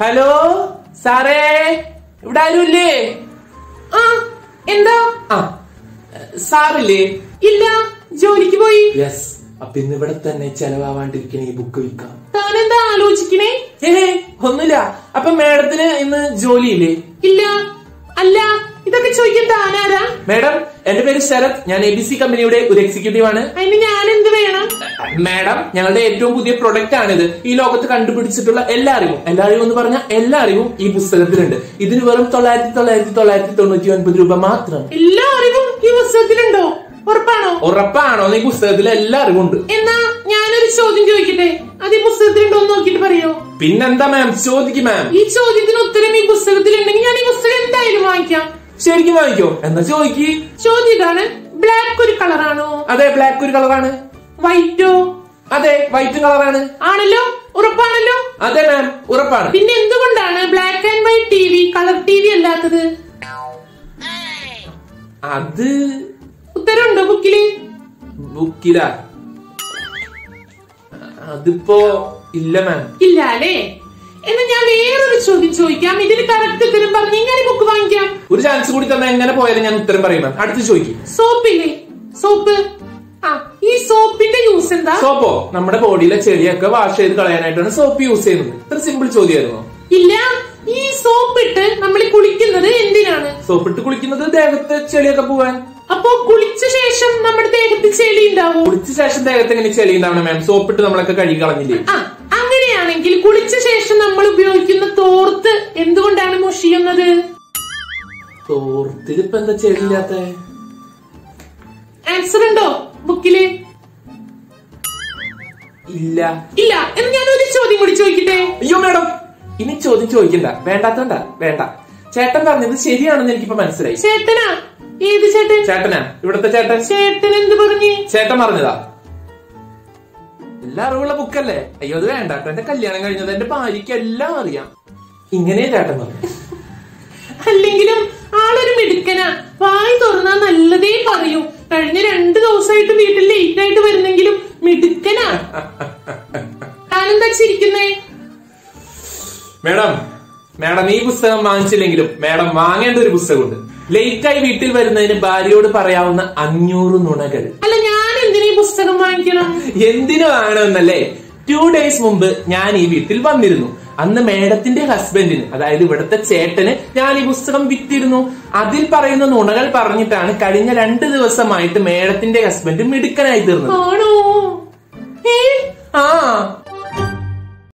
Hello സാറേ ഇവിടെ ആരുമില്ലേ? ആ എന്താ? ആ സാറില്ലേ? ഇല്ല ജോലിക്ക് പോയി. യെസ് അപ്പൊ ഇന്ന് ഇവിടെ തന്നെ ചെലവാവാണ്ടിരിക്കണ ഈ ബുക്ക് വിൽക്കാം താനെന്താ ആലോചിക്കണേ? ഏ ഒന്നുമില്ല. അപ്പൊ മേഡത്തിന് ഇന്ന് ജോലിയില്ലേ? ഇല്ല അല്ല ഇതൊക്കെ ചോദിക്കാൻ താനാരാ? മേഡം എന്റെ പേര് ശരത്. ഞാൻ എ ബി സി കമ്പനിയുടെ ഒരു എക്സിക്യൂട്ടീവ് ആണ്. അതിന് ഞാൻ എന്ത് മാഡം ഞങ്ങളുടെ ഏറ്റവും പുതിയ പ്രൊഡക്റ്റ് ആണിത്. ഈ ലോകത്ത് കണ്ടുപിടിച്ചിട്ടുള്ള എല്ലാ അറിവും. എല്ലാ അറിവും എന്ന് പറഞ്ഞാൽ എല്ലാ അറിവും ഈ പുസ്തകത്തിലുണ്ട്. ഇതിന് വെറും തൊള്ളായിരത്തി തൊള്ളായിരത്തി തൊള്ളായിരത്തി തൊണ്ണൂറ്റി ഒൻപത് രൂപ മാത്രം. എല്ലാ അറിവും ഈ പുസ്തകത്തിലുണ്ടോ? ഉറപ്പാണോ? ഉറപ്പാണോ? ഈ പുസ്തകത്തിൽ എല്ലാ അറിവും ഉണ്ട്. എന്നാ ഞാനൊരു ചോദ്യം ചോദിക്കട്ടെ? അത് ഈ പുസ്തകത്തിലുണ്ടോ എന്ന് നോക്കിട്ട് പറയോ? പിന്നെന്താ മാം? ചോദിക്കും മാം. ഈ ചോദ്യത്തിന് ഉത്തരം ഈ പുസ്തകത്തിലുണ്ടെങ്കിൽ ഞാൻ ഈ പുസ്തകം എന്തായാലും വാങ്ങിക്കാം. ശരിക്കും വാങ്ങിക്കോ? എന്നാ ചോദിക്ക്. ചോദ്യം ഇതാണ്. ബ്ലാക്ക് ഒരു കളറാണോ? അതെ ബ്ലാക്ക് ഒരു കളറാണ്. വൈറ്റോ? അതെ വൈറ്റ് കളറാണ്. ആണല്ലോ? ഉറപ്പാണല്ലോ? അതെ മാം ഉറപ്പാണ്. പിന്നെ എന്തുകൊണ്ടാണ് black and white TV colour TV അല്ലാത്തത്? അത് ഉത്തരവുണ്ടോ ബുക്കിൽ? ബുക്കില. അതിപ്പോ ഇല്ല മാം ഇല്ല അല്ലേ? എന്നാ ഞാൻ വേറൊരു ചോദ്യം ചോദിക്കാം. ഇതിന് കറക്റ്റ് ഉത്തരം പറഞ്ഞു ഞാൻ ബുക്ക് വാങ്ങിക്കാം. ഒരു ചാൻസ് കൂടി തന്നെ എങ്ങനെ പോയാലും ഞാൻ ഉത്തരം പറയും മാം അടുത്ത് ചോദിക്കും. സോപ്പില്ലേ? സോപ്പ്? യൂസ് എന്താ? സോപ്പോ. നമ്മുടെ ബോഡിയിലെ ചെളിയൊക്കെ വാഷ് ചെയ്ത് കളയാനായിട്ടാണ് സോപ്പ് യൂസ് ചെയ്യുന്നത്. ഇത്ര സിമ്പിൾ ചോദ്യമായിരുന്നു. ഇല്ല. ഈ സോപ്പ് ഇട്ട് നമ്മൾ കുളിക്കുന്നത് എന്തിനാണ്? സോപ്പ് ഇട്ട് കുളിക്കുന്നത് ദേഹത്ത് ചെളിയൊക്കെ പോവാൻ. അപ്പോ കുളിച്ച ശേഷം നമ്മുടെ ദേഹത്ത് ചെളി ഉണ്ടാവും? കുളിച്ച ശേഷം ദേഹത്ത് എങ്ങനെ ചെളി ഉണ്ടാവണം മാം സോപ്പ് ഇട്ട് നമ്മളൊക്കെ കഴുകി കളഞ്ഞില്ലേ? അങ്ങനെയാണെങ്കിൽ കുളിച്ച ശേഷം നമ്മൾ ഉപയോഗിക്കുന്ന തോർത്ത് എന്തുകൊണ്ടാണ് മുഷിയുന്നത്? തോർത്തിൽ ഇപ്പൊ എന്താ ചെളി ഇല്ലാത്ത ആൻസർ ഉണ്ടോ ബുക്കിൽ ഇല്ല. ഇല്ല. എന്ന് ഞാൻ ഒരു ചോദ്യം കൂടി ചോദിക്കട്ടെ? അയ്യോ മാഡം. ഇനി ചോദ്യം ചോദിക്കണ്ട. വേണ്ടാത്തോണ്ട. വേണ്ട. ചേട്ടൻ പറഞ്ഞത് ശരിയാണെന്ന് എനിക്കിപ്പോ മനസ്സിലായി. ചേട്ടനാ? ഏത് ചേട്ടൻ? ചേട്ടനാ? ഇവിടുത്തെ ചേട്ടൻ? ചേട്ടൻ എന്ത് പറഞ്ഞു? ചേട്ടൻ പറഞ്ഞതാ. എല്ലാ അറിവുള്ള ബുക്കല്ലേ? അയ്യോ അത് വേണ്ട എന്റെ കല്യാണം കഴിഞ്ഞത് എന്റെ ഭാര്യയ്ക്ക് എല്ലാം അറിയാം. ഇങ്ങനെ ചേട്ടൻ പറഞ്ഞു അല്ലെങ്കിലും ആളൊരു മിടുക്കനാ. വായി തുറന്നാ നല്ലതേ പറയൂ. കഴിഞ്ഞ രണ്ടു ദിവസമായിട്ട് വീട്ടിൽ ലേറ്റ് ആയിട്ട് വരുന്നെങ്കിലും മേഡം മേഡം ഈ പുസ്തകം വാങ്ങിച്ചില്ലെങ്കിലും മേഡം വാങ്ങേണ്ട ഒരു പുസ്തകമുണ്ട്. ലേറ്റായി വീട്ടിൽ വരുന്നതിന് ഭാര്യയോട് പറയാവുന്ന അഞ്ഞൂറ് നുണകൾ. അല്ല ഞാൻ എന്തിനാ ഈ പുസ്തകം വാങ്ങിക്കണം? എന്തിനു വാങ്ങണമെന്നല്ലേ? ടു ഡേയ്സ് മുമ്പ് ഞാൻ ഈ വീട്ടിൽ വന്നിരുന്നു. അന്ന് മേഡത്തിന്റെ ഹസ്ബൻഡിന് അതായത് ഇവിടുത്തെ ചേട്ടന് ഞാൻ ഈ പുസ്തകം വിറ്റിരുന്നു. അതിൽ പറയുന്ന നുണകൾ പറഞ്ഞിട്ടാണ് കഴിഞ്ഞ രണ്ട് ദിവസമായിട്ട് മേഡത്തിന്റെ ഹസ്ബൻഡ് മിടുക്കനായി തീർന്നത്. ആണോ? ആ.